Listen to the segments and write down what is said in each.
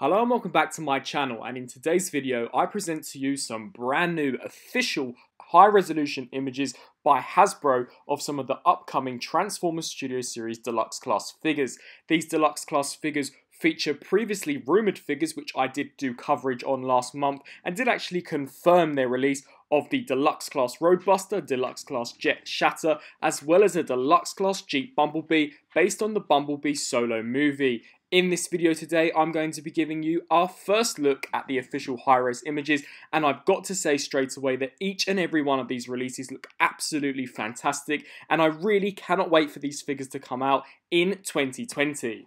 Hello and welcome back to my channel and in today's video I present to you some brand new official high resolution images by Hasbro of some of the upcoming Transformers Studio Series Deluxe Class figures. These Deluxe Class figures feature previously rumoured figures which I did do coverage on last month and did actually confirm their release of the Deluxe Class Roadbuster, Deluxe Class Jet Shatter, as well as a Deluxe Class Jeep Bumblebee based on the Bumblebee solo movie. In this video today, I'm going to be giving you our first look at the official high-res images, and I've got to say straight away that each and every one of these releases look absolutely fantastic, and I really cannot wait for these figures to come out in 2020.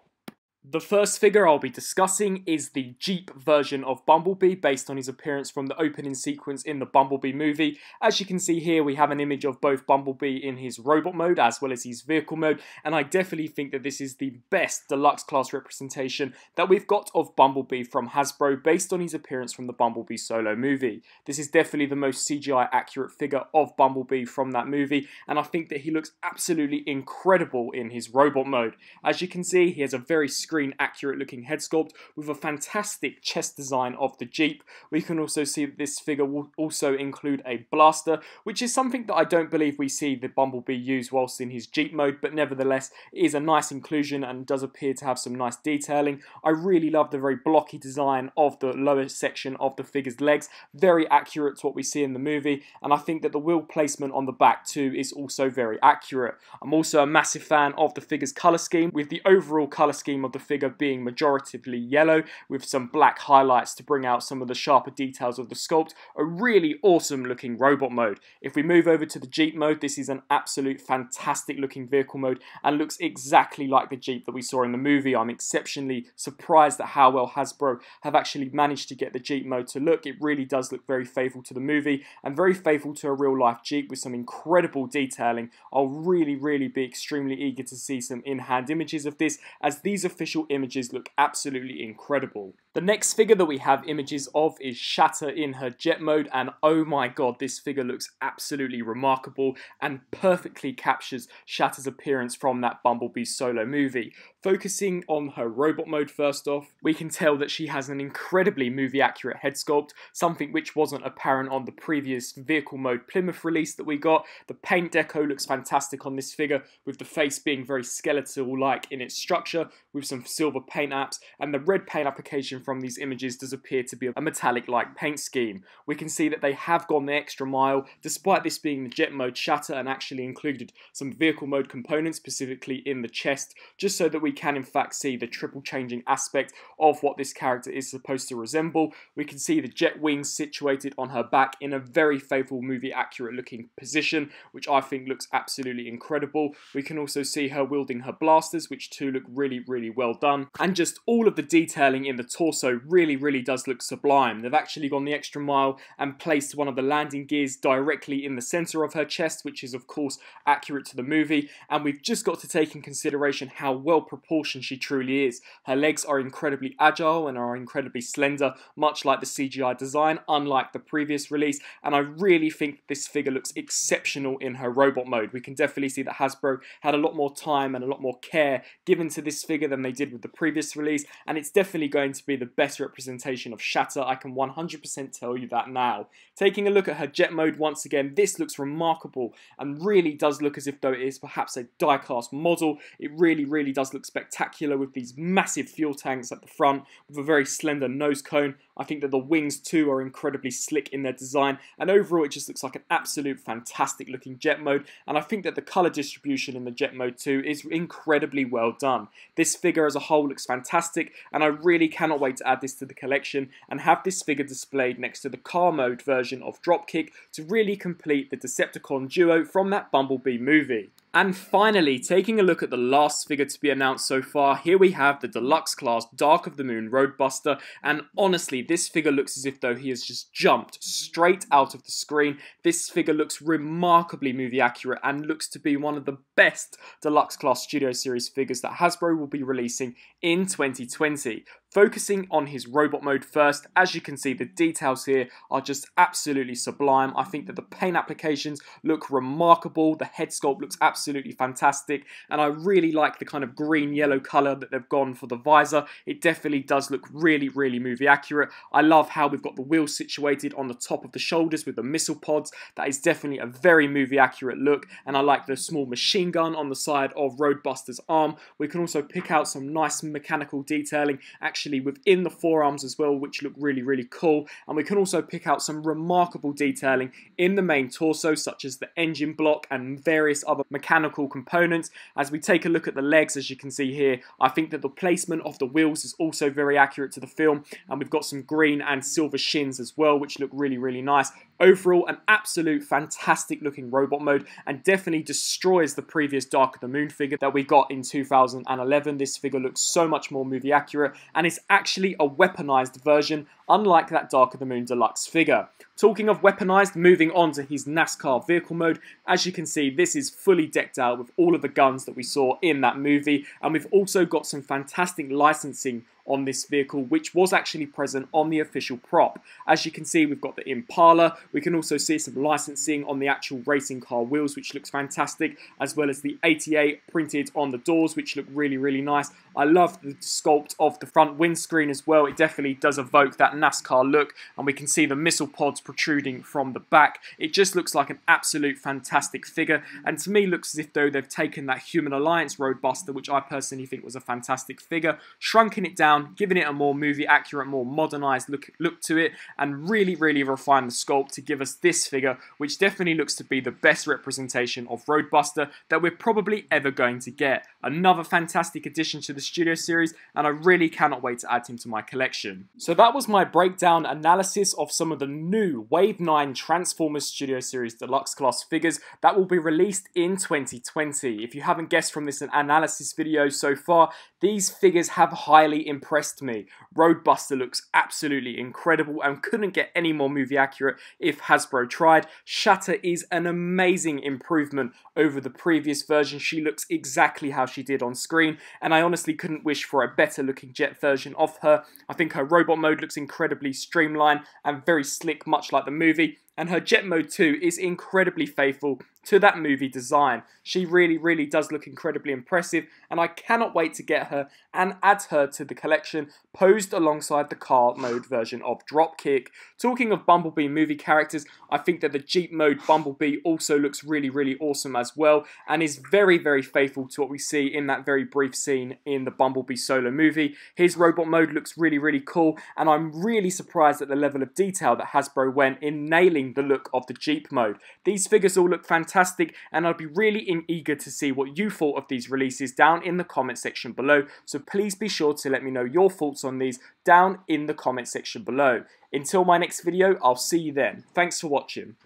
The first figure I'll be discussing is the Jeep version of Bumblebee based on his appearance from the opening sequence in the Bumblebee movie. As you can see here we have an image of both Bumblebee in his robot mode as well as his vehicle mode and I definitely think that this is the best deluxe class representation that we've got of Bumblebee from Hasbro based on his appearance from the Bumblebee solo movie. This is definitely the most CGI accurate figure of Bumblebee from that movie and I think that he looks absolutely incredible in his robot mode. As you can see he has a very screen accurate looking head sculpt with a fantastic chest design of the Jeep. We can also see that this figure will also include a blaster, which is something that I don't believe we see the Bumblebee use whilst in his Jeep mode, but nevertheless it is a nice inclusion and does appear to have some nice detailing. I really love the very blocky design of the lower section of the figure's legs, very accurate to what we see in the movie, and I think that the wheel placement on the back too is also very accurate. I'm also a massive fan of the figure's colour scheme, with the overall colour scheme of the figure being majoritively yellow with some black highlights to bring out some of the sharper details of the sculpt. A really awesome looking robot mode. If we move over to the Jeep mode, this is an absolute fantastic looking vehicle mode and looks exactly like the Jeep that we saw in the movie. I'm exceptionally surprised at how well Hasbro have actually managed to get the Jeep mode to look. It really does look very faithful to the movie and very faithful to a real life Jeep with some incredible detailing. I'll really, really be extremely eager to see some in-hand images of this as these official images images look absolutely incredible. The next figure that we have images of is Shatter in her jet mode and oh my god this figure looks absolutely remarkable and perfectly captures Shatter's appearance from that Bumblebee solo movie. Focusing on her robot mode first off, we can tell that she has an incredibly movie accurate head sculpt, something which wasn't apparent on the previous vehicle mode Plymouth release that we got. The paint deco looks fantastic on this figure with the face being very skeletal like in its structure with some silver paint apps and the red paint application from these images does appear to be a metallic-like paint scheme. We can see that they have gone the extra mile, despite this being the jet mode shatter and actually included some vehicle mode components, specifically in the chest, just so that we can in fact see the triple changing aspect of what this character is supposed to resemble. We can see the jet wings situated on her back in a very faithful movie accurate looking position, which I think looks absolutely incredible. We can also see her wielding her blasters, which too look really, really well done. And just all of the detailing in the torso really, really does look sublime. They've actually gone the extra mile and placed one of the landing gears directly in the center of her chest, which is of course accurate to the movie. And we've just got to take in consideration how well proportioned she truly is. Her legs are incredibly agile and are incredibly slender, much like the CGI design, unlike the previous release. And I really think this figure looks exceptional in her robot mode. We can definitely see that Hasbro had a lot more time and a lot more care given to this figure than they did with the previous release. And it's definitely going to be the best representation of Shatter, I can 100% tell you that now. Taking a look at her jet mode once again, this looks remarkable and really does look as if though it is perhaps a die-cast model. It really, really does look spectacular with these massive fuel tanks at the front with a very slender nose cone. I think that the wings too are incredibly slick in their design and overall it just looks like an absolute fantastic looking jet mode and I think that the colour distribution in the jet mode too is incredibly well done. This figure as a whole looks fantastic and I really cannot wait to add this to the collection and have this figure displayed next to the car mode version of Dropkick to really complete the Decepticon duo from that Bumblebee movie. And finally, taking a look at the last figure to be announced so far, here we have the deluxe class Dark of the Moon Roadbuster, and honestly, this figure looks as if though he has just jumped straight out of the screen. This figure looks remarkably movie accurate and looks to be one of the best deluxe class Studio Series figures that Hasbro will be releasing in 2020. Focusing on his robot mode first, as you can see the details here are just absolutely sublime. I think that the paint applications look remarkable, the head sculpt looks absolutely fantastic and I really like the kind of green yellow colour that they've gone for the visor. It definitely does look really really movie accurate. I love how we've got the wheels situated on the top of the shoulders with the missile pods. That is definitely a very movie accurate look and I like the small machine gun on the side of Roadbuster's arm. We can also pick out some nice mechanical detailing actually actually within the forearms as well, which look really, really cool. And we can also pick out some remarkable detailing in the main torso, such as the engine block and various other mechanical components. As we take a look at the legs, as you can see here, I think that the placement of the wheels is also very accurate to the film. And we've got some green and silver shins as well, which look really, really nice. Overall, an absolute fantastic looking robot mode and definitely destroys the previous Dark of the Moon figure that we got in 2011. This figure looks so much more movie accurate and is actually a weaponized version, unlike that Dark of the Moon Deluxe figure. Talking of weaponized, moving on to his NASCAR vehicle mode, as you can see, this is fully decked out with all of the guns that we saw in that movie, and we've also got some fantastic licensing on this vehicle, which was actually present on the official prop. As you can see, we've got the Impala. We can also see some licensing on the actual racing car wheels, which looks fantastic, as well as the 88 printed on the doors, which look really, really nice. I love the sculpt of the front windscreen as well. It definitely does evoke that NASCAR look, and we can see the missile pods protruding from the back. It just looks like an absolute fantastic figure, and to me looks as if though they've taken that Human Alliance Roadbuster, which I personally think was a fantastic figure, shrunken it down giving it a more movie accurate, more modernized look, look to it, and really, really refine the sculpt to give us this figure, which definitely looks to be the best representation of Roadbuster that we're probably ever going to get. Another fantastic addition to the Studio series, and I really cannot wait to add him to my collection. So that was my breakdown analysis of some of the new Wave 9 Transformers Studio Series Deluxe Class figures that will be released in 2020. If you haven't guessed from this analysis video so far, these figures have highly impressed me. Roadbuster looks absolutely incredible and couldn't get any more movie accurate if Hasbro tried. Shatter is an amazing improvement over the previous version. She looks exactly how she did on screen and I honestly couldn't wish for a better looking jet version of her. I think her robot mode looks incredibly streamlined and very slick much like the movie and her jet mode 2 is incredibly faithful to that movie design. She really, really does look incredibly impressive, and I cannot wait to get her and add her to the collection, posed alongside the car mode version of Dropkick. Talking of Bumblebee movie characters, I think that the Jeep mode Bumblebee also looks really, really awesome as well, and is very, very faithful to what we see in that very brief scene in the Bumblebee solo movie. His robot mode looks really, really cool, and I'm really surprised at the level of detail that Hasbro went in nailing the look of the Jeep mode. These figures all look fantastic and I'd be really eager to see what you thought of these releases down in the comment section below. So please be sure to let me know your thoughts on these down in the comment section below. Until my next video, I'll see you then. Thanks for watching.